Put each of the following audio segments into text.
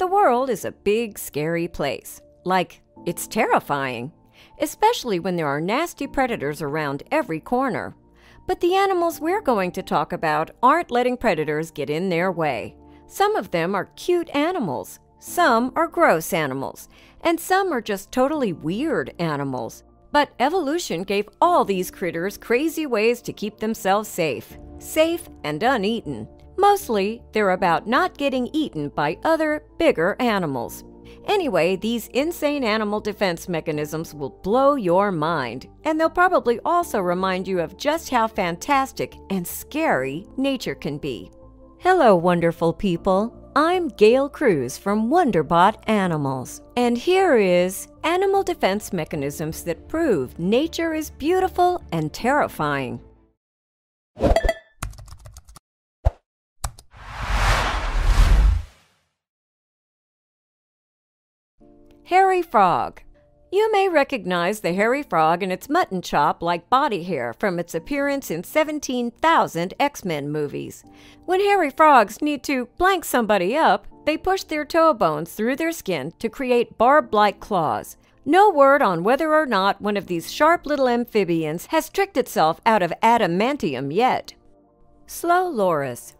The world is a big, scary place. Like, it's terrifying, especially when there are nasty predators around every corner. But the animals we're going to talk about aren't letting predators get in their way. Some of them are cute animals, some are gross animals, and some are just totally weird animals. But evolution gave all these critters crazy ways to keep themselves safe, safe and uneaten. Mostly, they're about not getting eaten by other, bigger animals. Anyway, these insane animal defense mechanisms will blow your mind, and they'll probably also remind you of just how fantastic and scary nature can be. Hello, wonderful people. I'm Gail Cruz from Wonderbot Animals, and here is Animal Defense Mechanisms that prove nature is beautiful and terrifying. Hairy Frog you may recognize the hairy frog and its mutton chop like body hair from its appearance in 17,000 X Men movies. When hairy frogs need to blank somebody up, they push their toe bones through their skin to create barb like claws. No word on whether or not one of these sharp little amphibians has tricked itself out of adamantium yet. Slow Loris.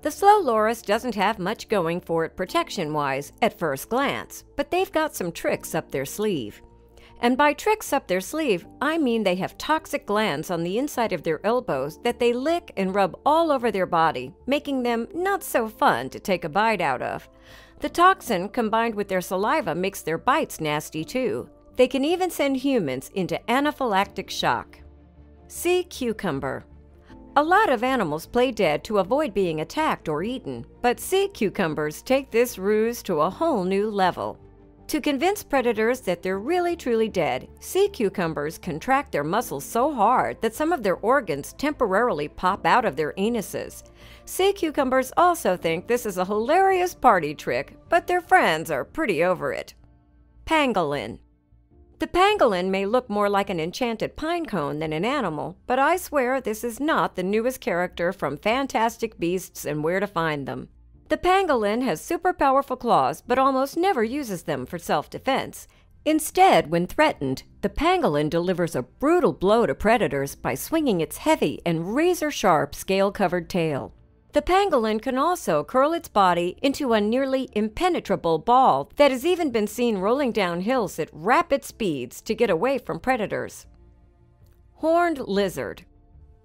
The slow loris doesn't have much going for it protection wise at first glance, but they've got some tricks up their sleeve. And by tricks up their sleeve, I mean they have toxic glands on the inside of their elbows that they lick and rub all over their body, making them not so fun to take a bite out of. The toxin combined with their saliva makes their bites nasty too. They can even send humans into anaphylactic shock. Sea cucumber. A lot of animals play dead to avoid being attacked or eaten, but sea cucumbers take this ruse to a whole new level. To convince predators that they're really truly dead, sea cucumbers contract their muscles so hard that some of their organs temporarily pop out of their anuses. Sea cucumbers also think this is a hilarious party trick, but their friends are pretty over it. Pangolin. The pangolin may look more like an enchanted pine cone than an animal, but I swear this is not the newest character from Fantastic Beasts and Where to Find Them. The pangolin has super powerful claws, but almost never uses them for self defense. Instead, when threatened, the pangolin delivers a brutal blow to predators by swinging its heavy and razor sharp scale covered tail. The pangolin can also curl its body into a nearly impenetrable ball that has even been seen rolling down hills at rapid speeds to get away from predators. Horned lizard.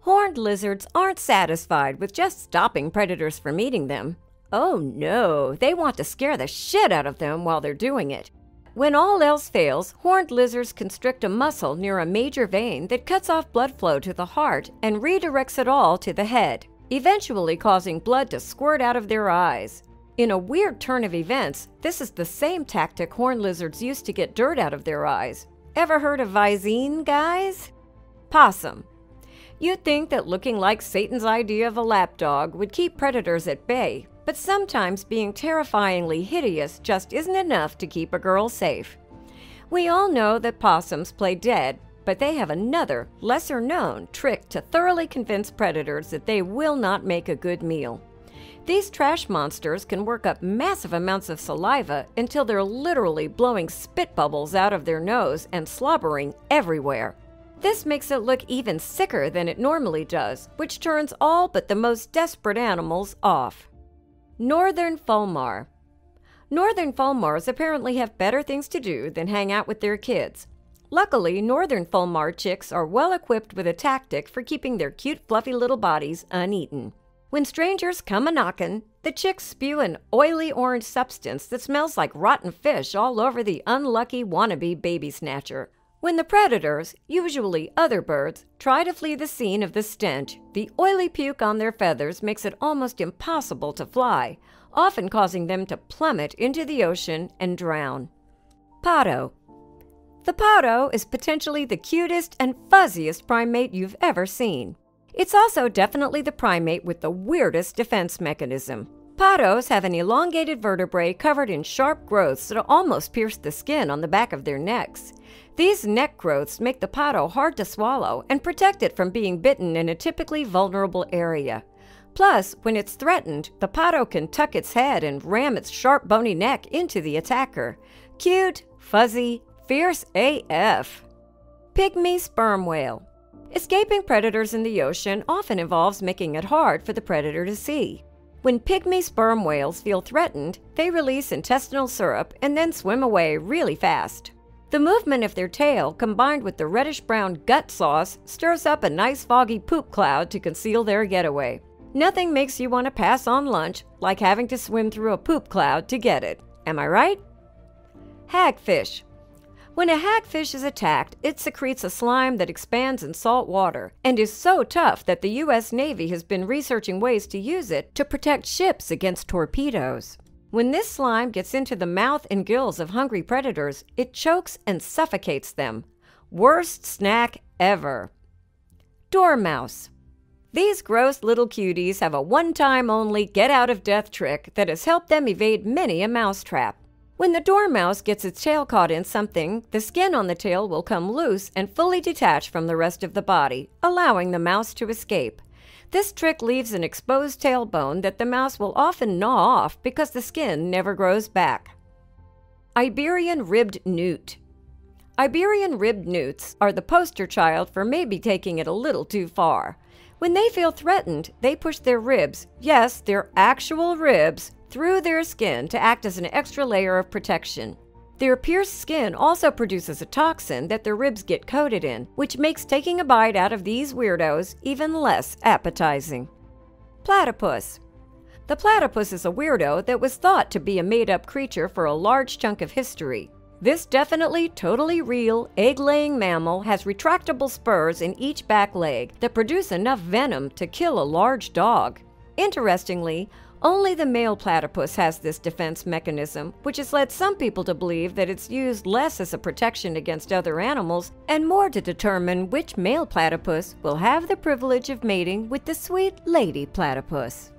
Horned lizards aren't satisfied with just stopping predators from eating them. Oh no, they want to scare the shit out of them while they're doing it. When all else fails, horned lizards constrict a muscle near a major vein that cuts off blood flow to the heart and redirects it all to the head eventually causing blood to squirt out of their eyes. In a weird turn of events, this is the same tactic horned lizards use to get dirt out of their eyes. Ever heard of Visine, guys? Possum. You'd think that looking like Satan's idea of a lapdog would keep predators at bay, but sometimes being terrifyingly hideous just isn't enough to keep a girl safe. We all know that possums play dead, but they have another, lesser known, trick to thoroughly convince predators that they will not make a good meal. These trash monsters can work up massive amounts of saliva until they're literally blowing spit bubbles out of their nose and slobbering everywhere. This makes it look even sicker than it normally does, which turns all but the most desperate animals off. Northern Fulmar. Northern Fulmars apparently have better things to do than hang out with their kids, Luckily, northern fulmar chicks are well equipped with a tactic for keeping their cute, fluffy little bodies uneaten. When strangers come a knockin', the chicks spew an oily orange substance that smells like rotten fish all over the unlucky wannabe baby snatcher. When the predators, usually other birds, try to flee the scene of the stench, the oily puke on their feathers makes it almost impossible to fly, often causing them to plummet into the ocean and drown. Potto, the Potto is potentially the cutest and fuzziest primate you've ever seen. It's also definitely the primate with the weirdest defense mechanism. Pottos have an elongated vertebrae covered in sharp growths that almost pierce the skin on the back of their necks. These neck growths make the potto hard to swallow and protect it from being bitten in a typically vulnerable area. Plus, when it's threatened, the potto can tuck its head and ram its sharp bony neck into the attacker. Cute, fuzzy, fierce AF. Pygmy sperm whale. Escaping predators in the ocean often involves making it hard for the predator to see. When pygmy sperm whales feel threatened, they release intestinal syrup and then swim away really fast. The movement of their tail, combined with the reddish brown gut sauce, stirs up a nice foggy poop cloud to conceal their getaway. Nothing makes you want to pass on lunch like having to swim through a poop cloud to get it. Am I right? Hagfish. When a hagfish is attacked, it secretes a slime that expands in salt water and is so tough that the U.S. Navy has been researching ways to use it to protect ships against torpedoes. When this slime gets into the mouth and gills of hungry predators, it chokes and suffocates them. Worst snack ever. Dormouse. These gross little cuties have a one time only get out of death trick that has helped them evade many a mousetrap. When the dormouse gets its tail caught in something, the skin on the tail will come loose and fully detach from the rest of the body, allowing the mouse to escape. This trick leaves an exposed tailbone that the mouse will often gnaw off because the skin never grows back. Iberian ribbed newt. Iberian ribbed newts are the poster child for maybe taking it a little too far. When they feel threatened, they push their ribs, yes, their actual ribs, through their skin to act as an extra layer of protection. Their pierced skin also produces a toxin that their ribs get coated in, which makes taking a bite out of these weirdos even less appetizing. Platypus. The platypus is a weirdo that was thought to be a made up creature for a large chunk of history. This definitely totally real egg laying mammal has retractable spurs in each back leg that produce enough venom to kill a large dog. Interestingly, only the male platypus has this defense mechanism, which has led some people to believe that it's used less as a protection against other animals and more to determine which male platypus will have the privilege of mating with the sweet lady platypus.